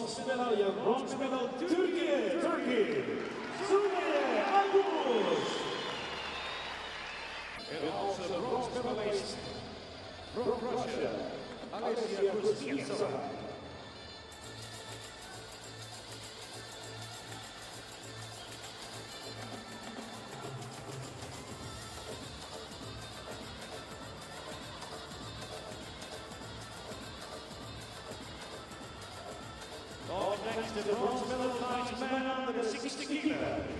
Bronze medaljen, bronze medal Türkiye, Turkey, Sümeyye Akkuş. And also bronze medalist from Russia, Alessia Kuznetsova. To the bronze medal man under the 60 kilo.